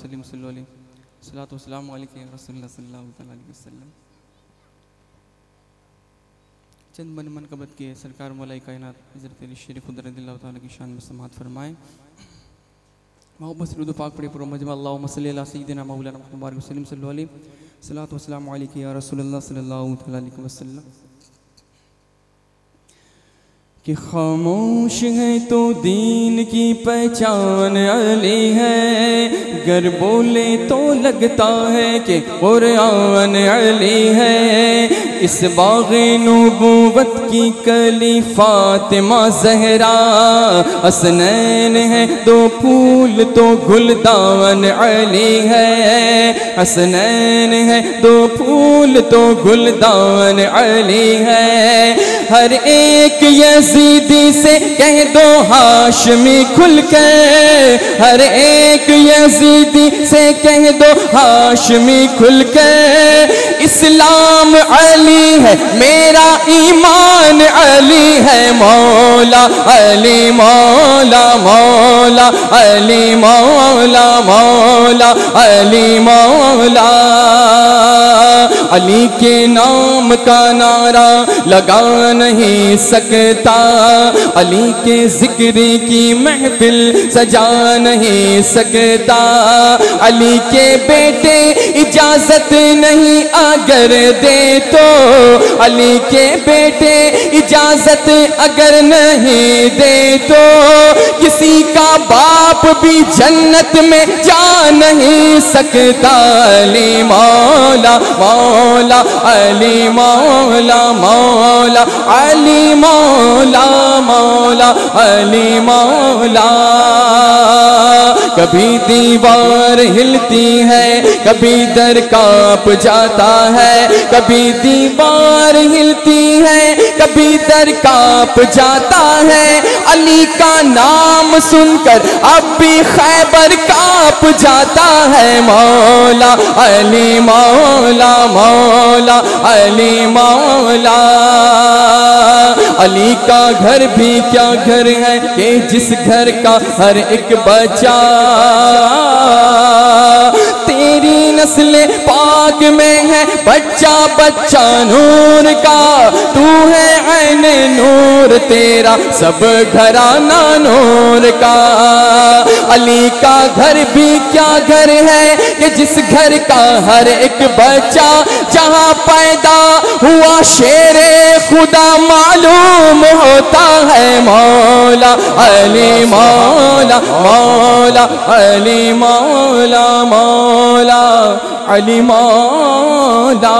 वसल्लम सलात वसलाम वसल्लम। चंद मन मन कबत के सरकार मौलाई कायनात हज़रत अली शेर खुद की शान में समात फरमाएँ। मोहब्बत से पाक पढ़े पुरो मजमा अला सय्यिदिना मौलाना मुहम्मद वसल्लम सल्लल्लाहु सलात वसलाम या रसूलुल्लाह सल्लल्लाहु अलैहि वसल्लम। कि खामोश है तो दीन की पहचान अली है। गर बोले तो लगता है कि कुरान अली है। इस बाग नबूवत की कली फातिमा जहरा। हसनैन है तो फूल तो गुलदान अली है। हसनैन है तो फूल तो गुलदान अली है। हर एक यजीदी से कह दो हाशमी खुल के हर एक यजीदी से कह दो हाशमी खुल के इस्लाम अली है, मेरा ईमान अली है, मौला अली, मौला मौला अली, मौला मौला अली, मौला। अली के नाम का नारा लगा नहीं सकता। अली के ज़िक्र की महफिल सजा नहीं सकता। अली के बेटे इजाज़त नहीं अगर दे तो। अली के बेटे इजाज़त अगर नहीं दे तो। किसी बाप भी जन्नत में जा नहीं सकता। अली मौला मौला, अली मौला मौला, अली मौला मौला, अली मौला। कभी दीवार हिलती है, कभी दर काँप जाता है। कभी दीवार हिलती है, कभी दर काँप जाता है। अली का नाम सुनकर अब भी खैबर काँप जाता है मौला, अली मौला मौला, अली मौला। अली का घर भी क्या घर है कि जिस घर का हर एक बच्चा। तेरी नस्ल पाक में है, बच्चा बच्चा नूर का, तू है ऐन नूर तेरा, सब घराना नूर का। अली का घर भी क्या घर है कि जिस घर का हर एक बच्चा जहाँ पैदा हुआ शेरे खुदा मालूम होता है मौला, अली मौला मौला, अली मौला मौला, अली मौला।